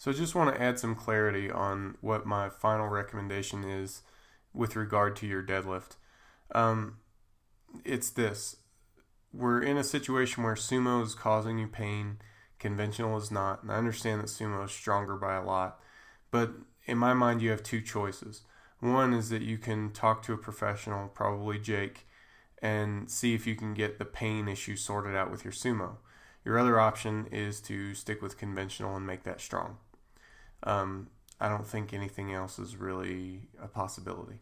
So I just want to add some clarity on what my final recommendation is with regard to your deadlift. Um, it's this we're in a situation where sumo is causing you pain, conventional is not. And I understand that sumo is stronger by a lot. But in my mind, you have two choices. One is that you can talk to a professional, probably Jake, and see if you can get the pain issue sorted out with your sumo. Your other option is to stick with conventional and make that strong. Um, I don't think anything else is really a possibility.